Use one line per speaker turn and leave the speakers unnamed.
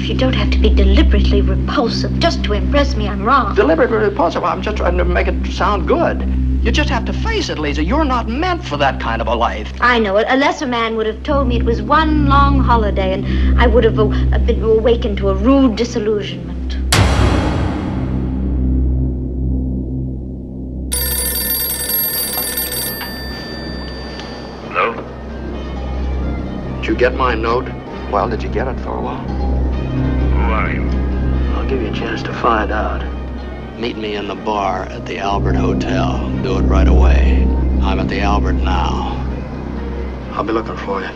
You don't have to be deliberately repulsive just to impress me I'm wrong.
Deliberately repulsive. I'm just trying to make it sound good. You just have to face it, Lisa. You're not meant for that kind of a life.
I know it. A lesser man would have told me it was one long holiday, and I would have uh, been awakened to a rude disillusionment.
Hello?
Did you get my note? Well, did you get it, Thorwald?
Who are you?
I'll give you a chance to find out. Meet me in the bar at the Albert Hotel. Do it right away. I'm at the Albert now. I'll be looking for you.